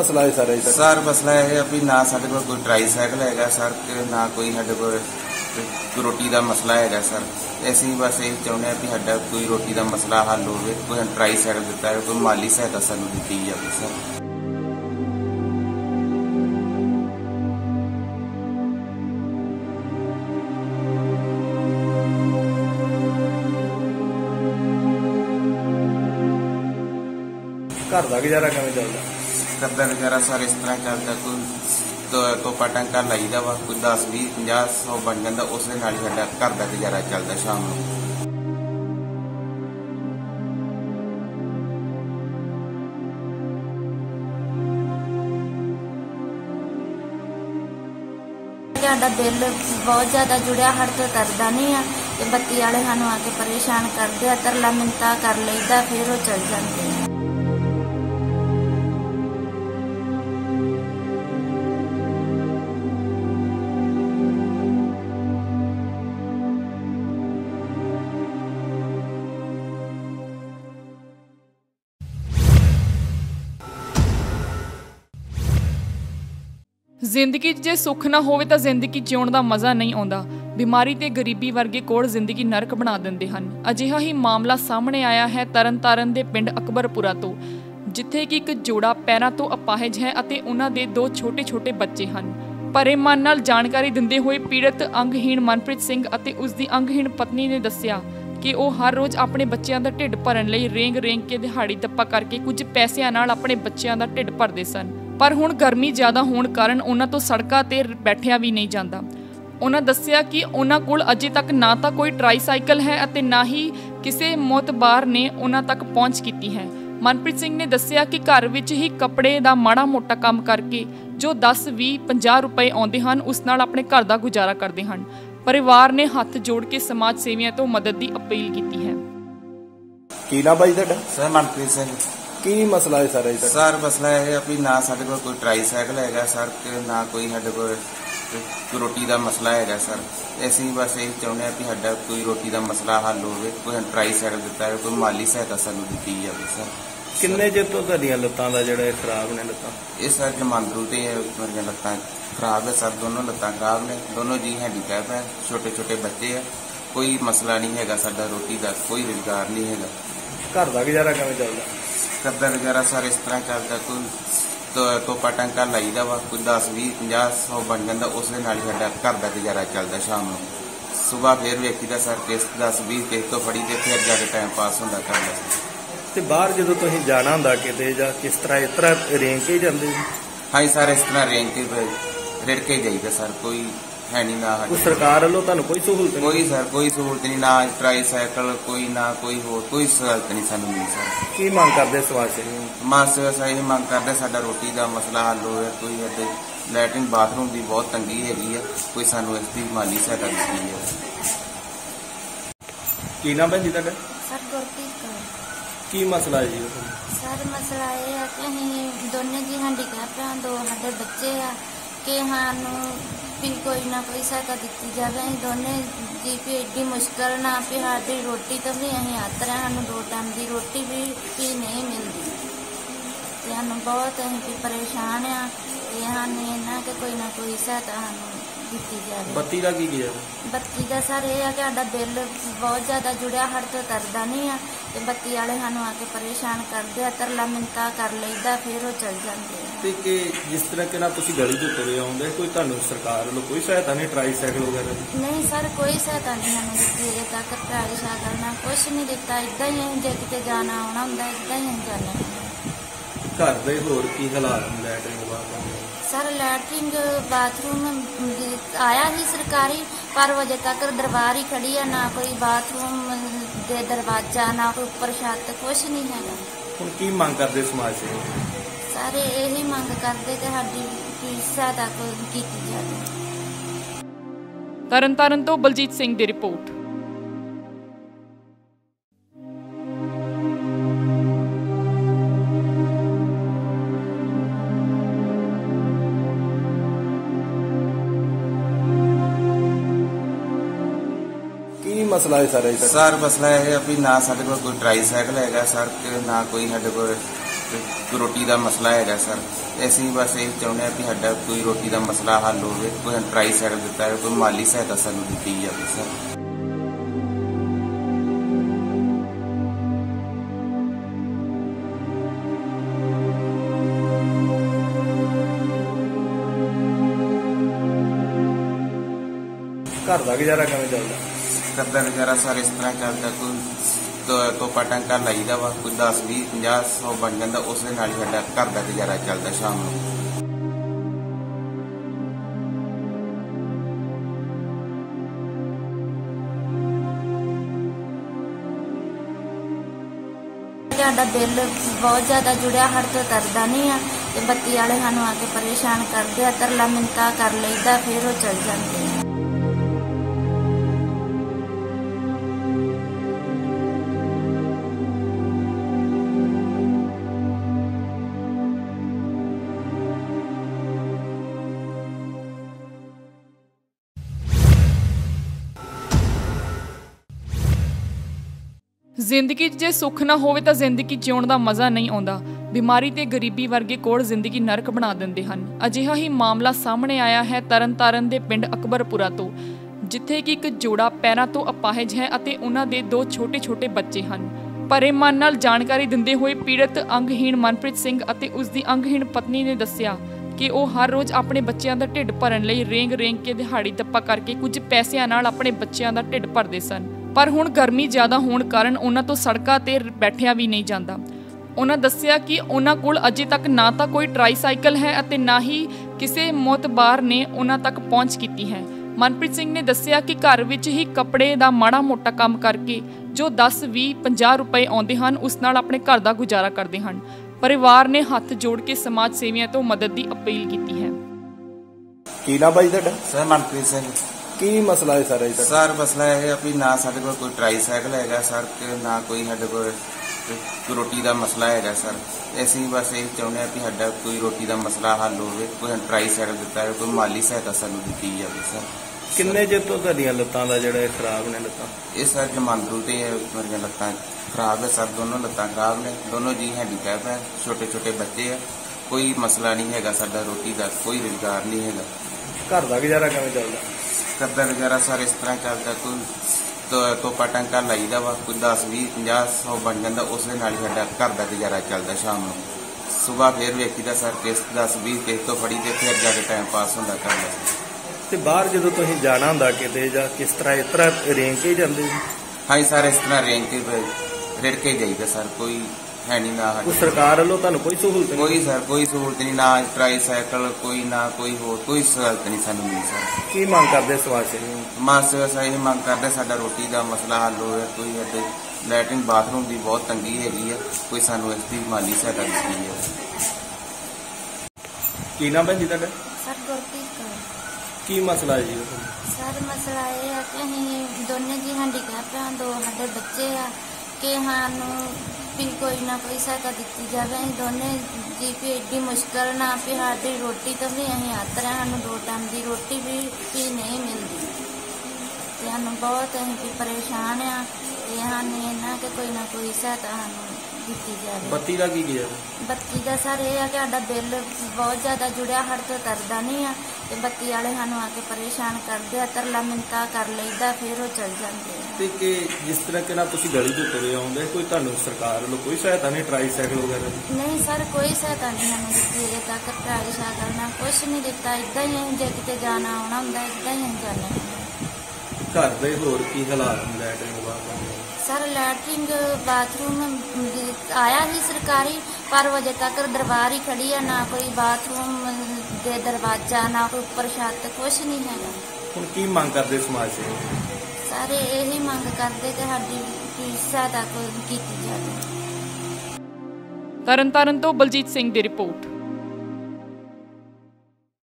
ਮਸਲਾ ਹੈ ਸਾਰਾ ਇਹਦਾ ਸਰ ਮਸਲਾ ਇਹ ਹੈ ਵੀ ਨਾ ਸਾਡੇ ਕੋਲ ਕੋਈ ਟ੍ਰਾਈਸਾਈਕਲ ਹੈਗਾ ਸਰ ਤੇ ਨਾ ਕੋਈ ਸਾਡੇ ਕੋਲ ਰੋਟੀ ਦਾ ਮਸਲਾ ਹੈਗਾ ਸਰ। ਅਸੀਂ ਬਸ ਇਹ ਚਾਹੁੰਦੇ ਹਾਂ ਵੀ ਸਾਡਾ ਕੋਈ ਰੋਟੀ ਦਾ ਮਸਲਾ ਹੱਲ ਹੋਵੇ ਕੋਈ ਟ੍ਰਾਈਸਾਈਕਲ ਦਿੱਤਾ ਜਾਵੇ ਕੋਈ ਮਾਲੀ ਸਹਾਇਤਾ ਸਾਨੂੰ ਦਿੱਤੀ ਜਾਵੇ ਸਰ। ਘਰ ਦਾ ਗੁਜ਼ਾਰਾ ਕਿਵੇਂ ਚੱਲਦਾ? ਕਰਦਾ ਗੁਜ਼ਾਰਾ ਸਰ ਇਸ ਤਰ੍ਹਾਂ ਚੱਲਦਾ, ਕੋਈ ਤੋਪਾ ਟੰਕਾ ਲਾਈਦਾ ਵਾ, ਕੋਈ 10 20 50 100 ਬਣ ਜਾਂਦਾ, ਉਸ ਦੇ ਨਾਲ ਹੀ ਸਾਡਾ ਘਰ ਦਾ ਗੁਜ਼ਾਰਾ ਚੱਲਦਾ ਸ਼ਾਮ ਨੂੰ। ਸਾਡਾ ਦਿਲ ਬਹੁਤ ਜ਼ਿਆਦਾ ਜੁੜਿਆ ਹੜ ਤੋਂ ਤਰਦਾ ਨਹੀਂ ਆ, ਤੇ ਬੱਤੀ ਵਾਲੇ ਸਾਨੂੰ ਆ ਕੇ ਪਰੇਸ਼ਾਨ ਕਰਦੇ ਆ, ਤਰਲਾ ਮਿੰਤਾ ਕਰ ਲਈਦਾ, ਫਿਰ ਉਹ ਚਲ ਜਾਂਦੇ ਆ। ਜ਼ਿੰਦਗੀ 'ਚ ਜੇ ਸੁੱਖ ਨਾ ਹੋਵੇ ਤਾਂ ਜ਼ਿੰਦਗੀ ਜਿਉਣ ਦਾ ਮਜ਼ਾ ਨਹੀਂ ਆਉਂਦਾ। ਬਿਮਾਰੀ ਤੇ ਗਰੀਬੀ ਵਰਗੇ ਕੋੜ ਜ਼ਿੰਦਗੀ ਨਰਕ ਬਣਾ ਦਿੰਦੇ ਹਨ। ਅਜਿਹਾ ਹੀ ਮਾਮਲਾ ਸਾਹਮਣੇ ਆਇਆ ਹੈ ਤਰਨਤਾਰਨ ਦੇ ਪਿੰਡ ਅਕਬਰਪੁਰਾ ਤੋਂ, ਜਿੱਥੇ ਕਿ ਇੱਕ ਜੋੜਾ ਪੈਰਾਂ ਤੋਂ ਅਪਾਹਜ ਹੈ ਅਤੇ ਉਹਨਾਂ ਦੇ ਦੋ ਛੋਟੇ-ਛੋਟੇ ਬੱਚੇ ਹਨ। ਭਰੇ ਮਨ ਨਾਲ ਜਾਣਕਾਰੀ ਦਿੰਦੇ ਹੋਏ ਪੀੜਤ ਅੰਗਹੀਣ ਮਨਪ੍ਰੀਤ ਸਿੰਘ ਅਤੇ ਉਸ ਦੀ ਅੰਗਹੀਣ ਪਤਨੀ ਨੇ ਦੱਸਿਆ ਕਿ ਉਹ ਹਰ ਰੋਜ਼ ਆਪਣੇ ਬੱਚਿਆਂ ਦਾ ਢਿੱਡ ਭਰਨ ਲਈ ਰੇਂਗ-ਰੇਂਗ ਕੇ ਦਿਹਾੜੀ ਦੱਪਾ ਕਰਕੇ ਕੁਝ ਪੈਸਿਆਂ ਨਾਲ ਆਪਣੇ ਬੱਚਿਆਂ ਦਾ ਢਿੱਡ ਭਰਦੇ ਸਨ। ਪਰ ਹੁਣ ਗਰਮੀ ਜ਼ਿਆਦਾ ਹੋਣ ਕਾਰਨ ਉਹਨਾਂ ਤੋਂ ਸੜਕਾਂ ਤੇ ਬੈਠਿਆ ਵੀ ਨਹੀਂ ਜਾਂਦਾ। ਉਹਨਾਂ ਦੱਸਿਆ ਕਿ ਉਹਨਾਂ ਕੋਲ ਅਜੇ ਤੱਕ ਨਾ ਤਾਂ ਕੋਈ ਟ੍ਰਾਈਸਾਈਕਲ ਹੈ ਅਤੇ ਨਾ ਹੀ ਕਿਸੇ ਮੋਤਬਾਰ ਨੇ ਉਹਨਾਂ ਤੱਕ ਪਹੁੰਚ ਕੀਤੀ ਹੈ। ਮਨਪ੍ਰੀਤ ਸਿੰਘ ਨੇ ਦੱਸਿਆ ਕਿ ਘਰ ਵਿੱਚ ਹੀ ਕੱਪੜੇ ਦਾ ਮਾੜਾ ਮੋਟਾ ਕੰਮ ਕਰਕੇ ਜੋ 10 20 50 ਰੁਪਏ ਆਉਂਦੇ ਹਨ ਉਸ ਨਾਲ ਆਪਣੇ ਘਰ ਦਾ ਗੁਜ਼ਾਰਾ ਕਰਦੇ ਹਨ। ਪਰਿਵਾਰ ਨੇ ਹੱਥ ਜੋੜ ਕੇ ਸਮਾਜ ਸੇਵੀਆਂ ਤੋਂ ਮਦਦ ਦੀ ਅਪੀਲ ਕੀਤੀ ਹੈ। ਕੀ ਨਾ ਬਾਈ ਤੁਹਾਡਾ? ਸਰ ਮਨਪ੍ਰੀਤ ਸਿੰਘ। ਕੀ ਮਸਲਾ ਹੈ ਸਾਰਾ ਇਹਦਾ ਸਰ ਮਸਲਾ ਇਹ ਹੈ ਵੀ ਨਾ ਸਾਡੇ ਕੋਲ ਕੋਈ ਟ੍ਰਾਈਸਾਈਕਲ ਹੈਗਾ ਸਰ ਤੇ ਨਾ ਕੋਈ ਸਾਡੇ ਕੋਲ ਰੋਟੀ ਦਾ ਮਸਲਾ ਹੈਗਾ ਸਰ। ਅਸੀਂ ਬਸ ਇਹ ਚਾਹੁੰਦੇ ਹਾਂ ਵੀ ਸਾਡਾ ਕੋਈ ਰੋਟੀ ਦਾ ਮਸਲਾ ਹੱਲ ਹੋਵੇ ਕੋਈ ਟ੍ਰਾਈਸਾਈਕਲ ਦਿੱਤਾ ਜਾਵੇ ਕੋਈ ਮਾਲੀ ਸਹਾਇਤਾ ਸਾਨੂੰ ਦਿੱਤੀ ਜਾਵੇ ਸਰ। ਕਿੰਨੇ ਚਿਰ ਤੋਂ ਤੁਹਾਡੀਆਂ ਲੱਤਾਂ ਦਾ ਜਿਹੜਾ ਇਹ ਖਰਾਬ ਨੇ ਲੱਤਾਂ? ਇਹ ਸਰ ਜਮਾਂਦਰੂ ਤੇ ਮੇਰੀਆਂ ਲੱਤਾਂ ਖਰਾਬ ਹੈ ਸਰ ਦੋਨੋਂ ਲੱਤਾਂ ਖਰਾਬ ਨੇ ਦੋਨੋਂ ਜੀ ਹੈਂਡੀਕੈਪ ਹੈ ਛੋਟੇ ਛੋਟੇ ਬੱਚੇ ਆ। ਕੋਈ ਮਸਲਾ ਨਹੀਂ ਹੈਗਾ ਸਾਡਾ ਰੋਟੀ ਦਾ ਕੋਈ ਰੁਜ਼ਗਾਰ ਨਹੀਂ ਹੈਗਾ। ਘਰ ਦਾ ਗੁਜ਼ਾਰਾ ਕਿਵੇਂ ਚੱਲਦਾ? ਕਰਦਾ ਗੁਜ਼ਾਰਾ ਸਰ ਇਸ ਤਰ੍ਹਾਂ ਚੱਲਦਾ ਕੋਈ ਤੋ- ਤੋਪਾ ਟੰਕਾ ਲਾਈਦਾ ਵਾ ਕੋਈ 10 20 50 100 ਬਣ ਜਾਂਦਾ ਉਸ ਦੇ ਨਾਲ ਹੀ ਸਾਡਾ ਘਰ ਦਾ ਗੁਜ਼ਾਰਾ ਚੱਲਦਾ ਸ਼ਾਮ ਨੂੰ ਸਵੇਰ ਫੇਰ ਵੇਖੀਦਾ ਸਰ ਕਿਸ 10 20 ਕਿਸ ਤੋਂ ਫੜੀ ਤੇ ਫਿਰ ਜਾ ਕੇ ਟਾਈਮ ਪਾਸ ਹੁੰਦਾ ਕਰਦਾ ਤੇ ਬਾਹਰ ਜਦੋਂ ਤੁਸੀਂ ਜਾਣਾ ਹੁੰਦਾ ਕਿਤੇ ਜਾਂ ਕਿਸ ਤਰ੍ਹਾਂ ਇਸ ਤਰ੍ਹਾਂ ਰੇਂਜ ਕੇ ਹੀ ਜਾਂਦੇ ਜੀ? ਹਾਂ ਸਰ ਇਸ ਤਰ੍ਹਾਂ ਰੇਂਜ ਕੇ ਫਿਰ ਰਿੜ ਕੇ ਜਾਈਦਾ ਸਰ ਕੋਈ ਹੈ ਨਹੀਂ ਨਾ ਕੋਈ ਸਰਕਾਰ ਵੱਲੋਂ ਤੁਹਾਨੂੰ ਕੋਈ ਸਹੂਲਤ ਨਹੀਂ? ਕੋਈ ਸਰ ਕੋਈ ਸਹੂਲਤ ਨਹੀਂ ਨਾ ਟ੍ਰਾਈਸਾਈਕਲ ਕੋਈ ਨਾ ਕੋਈ ਹੋਰ ਕੋਈ ਸਹੂਲਤ ਨਹੀਂ ਸਾਨੂੰ ਮਿਲੀ ਸਰ। ਕੀ ਮੰਗ ਕਰਦੇ ਸਮਾਜ ਸੇਵੀ ਮਾਸ ਇਹ ਮੰਗ ਕਰਦੇ ਸਾਡਾ ਰੋਟੀ ਦਾ ਮਸਲਾ ਹੱਲ ਹੋਵੇ ਕੋਈ ਇੱਥੇ ਲੈਟਰਿਨ ਬਾਥਰੂਮ ਦੀ ਬਹੁਤ ਤੰਗੀ ਹੈਗੀ ਆ ਕੋਈ ਸਾਨੂੰ ਇਸ ਦੀ ਮਾਲੀ ਸਹਾਇਤਾ ਦਿੱਤੀ ਹੈ। ਕੀ ਨਾਮ ਹੈ ਜੀ ਤੁਹਾਡਾ? ਸਰ ਗੁਰਪ੍ਰੀਤ ਕੌਰ। ਕੀ ਮਸਲਾ ਹੈ ਜੀ ਸਰ ਮਸਲਾ ਇਹ ਆ ਕਿ ਅਸੀਂ ਦੋਨੇ ਜੀ ਹੈਂਡੀਕੈਪ ਆ ਦੋ ਸਾਡੇ ਬੱਚੇ ਆ ਕਿ ਸਾਨੂੰ ਵੀ ਕੋਈ ਨਾ ਕੋਈ ਸਹਾਇਤਾ ਦਿੱਤੀ ਜਾਵੇ। ਅਸੀਂ ਦੋਨੇ ਜੀ ਵੀ ਏਡੀ ਮੁਸ਼ਕਲ ਨਾ ਵੀ ਸਾਡੀ ਰੋਟੀ ਤੋਂ ਵੀ ਅਸੀਂ ਆਤਰ ਸਾਨੂੰ ਦੋ ਟਾਈਮ ਦੀ ਰੋਟੀ ਵੀ ਵੀ ਨਹੀਂ ਮਿਲਦੀ। ਤੇ ਸਾਨੂੰ ਬਹੁਤ ਅਸੀਂ ਪਰੇਸ਼ਾਨ ਆ ਤੇ ਸਾਨੂੰ ਇਹਨਾਂ ਕਿ ਕੋਈ ਨਾ ਕੋਈ ਸਹਾਇਤਾ ਸਾਨੂੰ ਦਿੱਤੀ ਜਾਵੇ। ਬੱਤੀ ਦਾ ਕੀ ਗਿਆ ਬੱਤੀ ਦਾ ਸਰ ਇਹ ਆ ਕਿ ਸਾਡਾ ਬਿੱਲ ਬਹੁਤ ਜ਼ਿਆਦਾ ਜੁੜਿਆ ਹੜ ਤੋਂ ਤਰਦਾ ਨਹੀਂ ਆ ਤੇ ਬੱਤੀ ਵਾਲੇ ਸਾਨੂੰ ਆ ਕੇ ਪਰੇਸ਼ਾਨ ਕਰਦੇ ਆ ਤਰਲਾ ਮਿੰਤਾ ਕਰ ਲਈਦਾ ਫਿਰ ਉਹ ਚਲ ਜਾਂਦੇ ਆ। ਤੇ ਕਿ ਜਿਸ ਤਰ੍ਹਾਂ ਕਿ ਨਾ ਤੁਸੀਂ ਗਲੀ 'ਚ ਤੁਰੇ ਆਉਂਦੇ ਕੋਈ ਤੁਹਾਨੂੰ ਸਰਕਾਰ ਵੱਲੋਂ ਕੋਈ ਸਹਾਇਤਾ ਨਹੀਂ ਟ੍ਰਾਈਸਾਈਕਲ ਵਗੈਰਾ? ਦੀ ਨਹੀਂ ਸਰ ਕੋਈ ਸਹਾਇਤਾ ਨਹੀਂ ਸਾਨੂੰ ਦਿੱਤੀ ਅਜੇ ਤੱਕ ਟਰਾਈ ਸਾਈਕਲ ਨਾਲ ਕੁਛ ਨਹੀਂ ਦਿੱਤਾ ਇਦਾਂ ਹੀ ਅਸੀਂ ਜੇ ਕਿਤੇ ਜਾਣਾ ਆਉਣਾ ਹੁੰਦਾ ਇਦਾਂ ਹੀ ਅਸੀਂ ਜਾਂਦੇ ਹਾਂ ਘਰ ਦੇ ਹੋਰ ਕੀ ਹਾਲਾਤ ਨੇ ਲੈਟਰਿੰਗ ਬਾਥਰੂਮ ਦੇ? ਸਰ ਲੈਟਰਿੰਗ ਬਾਥਰੂਮ ਦੀ ਆਇਆ ਹੀ ਸਰਕਾਰੀ ਪਰ ਵਜੇ ਤੱਕ ਦਰਬਾਰ ਹੀ ਖੜੀ ਆ ਨਾ ਕੋਈ ਬਾਥਰੂਮ ਦੇ ਦਰਵਾਜ਼ਾ ਨਾ ਕੋਈ ਉੱਪਰ ਛੱਤ ਕੁਛ ਨਹੀਂ ਹੈਗਾ। ਹੁਣ ਕੀ ਮੰਗ ਕਰਦੇ ਸਮਾਜ ਸੇਵੀ? ਸਾਰੇ ਇਹੀ ਮੰਗ ਕਰਦੇ ਕਿ ਸਾਡੀ ਵੀ ਸਹਾਇਤਾ ਕੋਈ ਕੀਤੀ ਜਾਵੇ। ਤਰਨਤਾਰਨ ਤੋਂ ਬਲਜੀਤ ਸਿੰਘ ਦੀ ਰਿਪੋਰਟ। ਮਸਲਾ ਹੈ ਸਾਰਾ ਇਹਦਾ ਸਰ ਮਸਲਾ ਇਹ ਹੈ ਵੀ ਨਾ ਸਾਡੇ ਕੋਲ ਕੋਈ ਟ੍ਰਾਈਸਾਈਕਲ ਹੈਗਾ ਸਰ ਤੇ ਨਾ ਕੋਈ ਸਾਡੇ ਕੋਲ ਰੋਟੀ ਦਾ ਮਸਲਾ ਹੈਗਾ ਸਰ। ਅਸੀਂ ਬਸ ਇਹ ਚਾਹੁੰਦੇ ਹਾਂ ਕਿ ਸਾਡਾ ਕੋਈ ਰੋਟੀ ਦਾ ਮਸਲਾ ਹੱਲ ਹੋਵੇ ਕੋਈ ਟਰਾਈ ਸਾਈਕਲ ਦਿੱਤਾ ਜਾਵੇ ਕੋਈ ਮਾਲੀ ਸਹਾਇਤਾ ਸਾਨੂੰ ਦਿੱਤੀ ਜਾਵੇ ਸਰ। ਘਰ ਦਾ ਗੁਜ਼ਾਰਾ ਕਿਵੇਂ ਚੱਲਦਾ? ਕਰਦਾ ਗੁਜ਼ਾਰਾ ਸਰ ਇਸ ਤਰ੍ਹਾਂ ਚੱਲਦਾ ਕੋਈ ਤੋ- ਤੋਪਾ ਲਾਈਦਾ ਵਾ, ਕੋਈ 10 20 50 100 ਬਣ ਜਾਂਦਾ, ਉਸ ਦੇ ਨਾਲ ਹੀ ਸਾਡਾ ਘਰ ਦਾ ਗੁਜ਼ਾਰਾ ਚੱਲਦਾ ਸ਼ਾਮ ਨੂੰ। ਸਾਡਾ ਬਿੱਲ ਬਹੁਤ ਜ਼ਿਆਦਾ ਜੁੜਿਆ ਹੜ ਤੋਂ ਤਰਦਾ ਨਹੀਂ ਆ, ਤੇ ਬੱਤੀ ਵਾਲੇ ਸਾਨੂੰ ਆ ਕੇ ਪਰੇਸ਼ਾਨ ਕਰਦੇ ਆ, ਤਰਲਾ ਮਿੰਤਾ ਕਰ ਲਈਦਾ, ਫਿਰ ਉਹ ਚਲ ਜਾਂਦੇ ਜ਼ਿੰਦਗੀ 'ਚ ਜੇ ਸੁੱਖ ਨਾ ਹੋਵੇ ਤਾਂ ਜ਼ਿੰਦਗੀ ਜਿਉਣ ਦਾ ਮਜ਼ਾ ਨਹੀਂ ਆਉਂਦਾ। ਬਿਮਾਰੀ ਤੇ ਗਰੀਬੀ ਵਰਗੇ ਕੋੜ ਜ਼ਿੰਦਗੀ ਨਰਕ ਬਣਾ ਦਿੰਦੇ ਹਨ। ਅਜਿਹਾ ਹੀ ਮਾਮਲਾ ਸਾਹਮਣੇ ਆਇਆ ਹੈ ਤਰਨਤਾਰਨ ਦੇ ਪਿੰਡ ਅਕਬਰਪੁਰਾ ਤੋਂ, ਜਿੱਥੇ ਕਿ ਇੱਕ ਜੋੜਾ ਪੈਰਾਂ ਤੋਂ ਅਪਾਹਜ ਹੈ ਅਤੇ ਉਹਨਾਂ ਦੇ ਦੋ ਛੋਟੇ-ਛੋਟੇ ਬੱਚੇ ਹਨ। ਭਰੇ ਮਨ ਨਾਲ ਜਾਣਕਾਰੀ ਦਿੰਦੇ ਹੋਏ ਪੀੜਤ ਅੰਗਹੀਣ ਮਨਪ੍ਰੀਤ ਸਿੰਘ ਅਤੇ ਉਸ ਦੀ ਅੰਗਹੀਣ ਪਤਨੀ ਨੇ ਦੱਸਿਆ ਕਿ ਉਹ ਹਰ ਰੋਜ਼ ਆਪਣੇ ਬੱਚਿਆਂ ਦਾ ਢਿੱਡ ਭਰਨ ਲਈ ਰੇਂਗ-ਰੇਂਗ ਕੇ ਦਿਹਾੜੀ ਦੱਪਾ ਕਰਕੇ ਕੁਝ ਪੈਸਿਆਂ ਨਾਲ ਆਪਣੇ ਬੱਚਿਆਂ ਦਾ ਢਿੱਡ ਭਰਦੇ ਸਨ। ਪਰ ਹੁਣ ਗਰਮੀ ਜ਼ਿਆਦਾ ਹੋਣ ਕਾਰਨ ਉਹਨਾਂ ਤੋਂ ਸੜਕਾਂ ਤੇ ਬੈਠਿਆ ਵੀ ਨਹੀਂ ਜਾਂਦਾ। ਉਹਨਾਂ ਦੱਸਿਆ ਕਿ ਉਹਨਾਂ ਕੋਲ ਅਜੇ ਤੱਕ ਨਾ ਤਾਂ ਕੋਈ ਟ੍ਰਾਈਸਾਈਕਲ ਹੈ ਅਤੇ ਨਾ ਹੀ ਕਿਸੇ ਮੋਤਬਾਰ ਨੇ ਉਹਨਾਂ ਤੱਕ ਪਹੁੰਚ ਕੀਤੀ ਹੈ। ਮਨਪ੍ਰੀਤ ਸਿੰਘ ਨੇ ਦੱਸਿਆ ਕਿ ਘਰ ਵਿੱਚ ਹੀ ਕੱਪੜੇ ਦਾ ਮਾੜਾ ਮੋਟਾ ਕੰਮ ਕਰਕੇ ਜੋ 10 20 50 ਰੁਪਏ ਆਉਂਦੇ ਹਨ ਉਸ ਨਾਲ ਆਪਣੇ ਘਰ ਦਾ ਗੁਜ਼ਾਰਾ ਕਰਦੇ ਹਨ। ਪਰਿਵਾਰ ਨੇ ਹੱਥ ਜੋੜ ਕੇ ਸਮਾਜ ਸੇਵੀਆਂ ਤੋਂ ਮਦਦ ਦੀ ਅਪੀਲ ਕੀਤੀ ਹੈ। ਕੀ ਨਾ ਬਾਈ ਤੁਹਾਡਾ? ਸਰ ਮਨਪ੍ਰੀਤ ਸਿੰਘ। ਕੀ ਮਸਲਾ ਹੈ ਸਾਰਾ ਇਹਦਾ ਸਰ ਮਸਲਾ ਇਹ ਹੈ ਵੀ ਨਾ ਸਾਡੇ ਕੋਲ ਕੋਈ ਟਰਾਈ ਸਾਈਕਲ ਹੈਗਾ ਸਰ ਤੇ ਨਾ ਕੋਈ ਸਾਡੇ ਕੋਲ ਕੋਈ ਰੋਟੀ ਦਾ ਮਸਲਾ ਹੈਗਾ ਸਰ। ਅਸੀਂ ਬਸ ਇਹ ਚਾਹੁੰਦੇ ਹਾਂ ਕਿ ਸਾਡਾ ਕੋਈ ਰੋਟੀ ਦਾ ਮਸਲਾ ਹੱਲ ਹੋਵੇ ਕੋਈ ਟਰਾਈ ਸਾਈਕਲ ਦਿੱਤਾ ਜਾਵੇ ਕੋਈ ਮਾਲੀ ਸਹਾਇਤਾ ਸਾਨੂੰ ਦਿੱਤੀ ਜਾਵੇ ਸਰ। ਕਿੰਨੇ ਚਿਰ ਤੋਂ ਤੁਹਾਡੀਆਂ ਲੱਤਾਂ ਦਾ ਜਿਹੜਾ ਇਹ ਖਰਾਬ ਨੇ ਲੱਤਾਂ? ਇਹ ਸਰ ਜਮਾਂਦਰੂ ਤੇ ਮੇਰੀਆਂ ਲੱਤਾਂ ਖਰਾਬ ਹੈ ਸਰ ਦੋਨੋਂ ਲੱਤਾਂ ਖਰਾਬ ਨੇ ਦੋਨੋਂ ਜੀ ਹੈਂਡੀਕੈਪ ਹੈ ਛੋਟੇ ਛੋਟੇ ਬੱਚੇ ਆ। ਕੋਈ ਮਸਲਾ ਨਹੀਂ ਹੈਗਾ ਸਾਡਾ ਰੋਟੀ ਦਾ ਕੋਈ ਰੁਜ਼ਗਾਰ ਨਹੀਂ ਹੈਗਾ। ਘਰ ਦਾ ਗੁਜ਼ਾਰਾ ਕਿਵੇਂ ਚੱਲਦਾ? ਕਰਦਾ ਗੁਜ਼ਾਰਾ ਸਰ ਇਸ ਤਰ੍ਹਾਂ ਚੱਲਦਾ ਕੋਈ ਤੋਪਾ ਟੰਕਾ ਲਾਈਦਾ ਵਾ ਕੋਈ 10 20 50 100 ਬਣ ਜਾਂਦਾ ਉਸ ਦੇ ਨਾਲ ਹੀ ਸਾਡਾ ਘਰ ਦਾ ਗੁਜ਼ਾਰਾ ਚੱਲਦਾ ਸ਼ਾਮ ਨੂੰ ਸਵੇਰ ਫੇਰ ਵੇਖੀਦਾ ਸਰ ਕਿਸ 10 20 ਕਿਸ ਤੋਂ ਫੜੀ ਤੇ ਫਿਰ ਜਾ ਕੇ ਟਾਈਮ ਪਾਸ ਹੁੰਦਾ ਕਰਦਾ ਤੇ ਬਾਹਰ ਜਦੋਂ ਤੁਸੀਂ ਜਾਣਾ ਹੁੰਦਾ ਕਿਤੇ ਜਾਂ ਕਿਸ ਤਰ੍ਹਾਂ ਇਸ ਤਰ੍ਹਾਂ ਰੇਂਜ ਕੇ ਹੀ ਜਾਂਦੇ? ਹਾਂਜੀ ਸਰ ਇਸ ਤਰ੍ਹਾਂ ਕੇ ਫਿਰ ਰਿੜ ਕੇ ਜਾਈਦਾ ਸਰ ਕੋਈ ਹੈ ਨਹੀਂ ਨਾ ਕੋਈ ਸਰਕਾਰ ਵੱਲੋਂ ਤੁਹਾਨੂੰ ਕੋਈ ਸਹੂਲਤ ਨਹੀਂ? ਕੋਈ ਸਰ ਕੋਈ ਸਹੂਲਤ ਨਹੀਂ ਨਾ ਟ੍ਰਾਈਸਾਈਕਲ ਕੋਈ ਨਾ ਕੋਈ ਹੋਰ ਕੋਈ ਸਹੂਲਤ ਨਹੀਂ ਸਾਨੂੰ ਮਿਲੀ ਸਰ। ਕੀ ਮੰਗ ਕਰਦੇ ਸਮਾਜ ਸੇਵੀ ਮਾਸ ਸਹੀ ਮੰਗ ਕਰਦੇ ਸਾਡਾ ਰੋਟੀ ਦਾ ਮਸਲਾ ਹੱਲ ਹੋਵੇ ਕੋਈ ਅਤੇ ਲੈਟਰਿੰਗ ਬਾਥਰੂਮ ਦੀ ਬਹੁਤ ਤੰਗੀ ਹੈਗੀ ਆ ਕੋਈ ਸਾਨੂੰ ਇਸ ਦੀ ਮਾਲੀ ਸਹਾਇਤਾ ਦਿੱਤੀ ਹੈ ਕੀ ਨਾਮ ਹੈ ਜੀ ਤੁਹਾਡਾ? ਸਰ ਗੁਰਪ੍ਰੀਤ ਕੌਰ। ਕੀ ਮਸਲਾ ਹੈ ਜੀ? ਸਰ ਮਸਲਾ ਇਹ ਆ ਕਿ ਅਸੀਂ ਦੋਨੇ ਜੀ ਹੈਂਡੀਕੈਪ ਆ ਦੋ ਸਾਡੇ ਬੱਚੇ ਆ ਕਿ ਸਾਨੂੰ ਵੀ ਕੋਈ ਨਾ ਕੋਈ ਸਹਾਇਤਾ ਦਿੱਤੀ ਜਾਵੇ। ਅਸੀਂ ਦੋਨੇ ਜੀ ਵੀ ਏਡੀ ਮੁਸ਼ਕਲ ਨਾਲ ਵੀ ਸਾਡੀ ਰੋਟੀ ਤੋਂ ਵੀ ਅਸੀਂ ਆਤਰ ਸਾਨੂੰ ਦੋ ਟਾਈਮ ਦੀ ਰੋਟੀ ਵੀ ਵੀ ਨਹੀਂ ਮਿਲਦੀ। ਤੇ ਸਾਨੂੰ ਬਹੁਤ ਅਸੀਂ ਵੀ ਪਰੇਸ਼ਾਨ ਆ। ਤੇ ਸਾਨੂੰ ਇਹਨਾਂ ਕਿ ਕੋਈ ਨਾ ਕੋਈ ਸਹਾਇਤਾ ਸਾਨੂੰ ਦਿੱਤੀ ਜਾਵੇ। ਬੱਤੀ ਦਾ ਕੀ ਗਿਆ ਬੱਤੀ ਦਾ ਸਰ ਇਹ ਆ ਕਿ ਸਾਡਾ ਬਿੱਲ ਬਹੁਤ ਜ਼ਿਆਦਾ ਜੁੜਿਆ ਹੜ ਤੋਂ ਤਰਦਾ ਨਹੀਂ ਆ। ਤੇ ਬੱਤੀ ਵਾਲੇ ਸਾਨੂੰ ਆ ਕੇ ਪਰੇਸ਼ਾਨ ਕਰਦੇ ਆ ਤਰਲਾ ਮਿੰਤਾ ਕਰ ਲਈਦਾ ਫਿਰ ਉਹ ਚਲ ਜਾਂਦੇ ਆ। ਤੇ ਕਿ ਜਿਸ ਤਰ੍ਹਾਂ ਕਿ ਨਾ ਤੁਸੀਂ ਗਲੀ ਤੋਂ ਤੁਰੇ ਆਉਂਦੇ ਕੋਈ ਤੁਹਾਨੂੰ ਸਰਕਾਰ ਵੱਲੋਂ ਕੋਈ ਸਹਾਇਤਾ ਨਹੀਂ ਟ੍ਰਾਈਸਾਈਕਲ ਵਗੈਰਾ ਦੀ? ਨਹੀਂ ਸਰ ਕੋਈ ਸਹਾਇਤਾ ਨਹੀਂ ਸਾਨੂੰ ਦਿੱਤੀ ਅਜੇ ਤੱਕ ਟਰਾਈ ਸਾਈਕਲ ਨਾਲ ਕੁਛ ਨਹੀਂ ਦਿੱਤਾ ਇਦਾਂ ਹੀ ਅਸੀਂ ਜੇ ਕਿਤੇ ਜਾਣਾ ਆਉਣਾ ਹੁੰਦਾ ਇਦਾਂ ਹੀ ਅਸੀਂ ਜਾਂਦੇ ਹਾਂ ਘਰ ਦੇ ਹੋਰ ਕੀ ਹਾਲਾਤ ਨੇ ਲੈਟਰਿੰਗ ਬਾਥਰੂਮ ਦੇ? ਸਰ ਲੈਟਰਿੰਗ ਬਾਥਰੂਮ ਦੀ- ਆਇਆ ਹੀ ਸਰਕਾਰੀ ਪਰ ਉਹ ਅਜੇ ਤੱਕ ਦਰਬਾਰ ਹੀ ਖੜੀ ਆ ਨਾ ਕੋਈ ਬਾਥਰੂਮ ਦੇ ਦਰਵਾਜ਼ਾ ਨਾ ਕੋਈ ਉੱਪਰ ਛੱਤ ਕੁਛ ਨਹੀਂ ਹੈਗਾ। ਹੁਣ ਕੀ ਮੰਗ ਕਰਦੇ ਸਮਾਜ ਸੇਵੀ? ਸਾਰੇ ਇਹੀ ਮੰਗ ਕਰਦੇ ਕਿ ਸਾਡੀ ਵੀ ਸਹਾਇਤਾ ਕੋਈ ਕੀਤੀ ਜਾਵੇ। ਤਰਨਤਾਰਨ ਤੋਂ ਬਲਜੀਤ ਸਿੰਘ ਦੀ ਰਿਪੋਰਟ।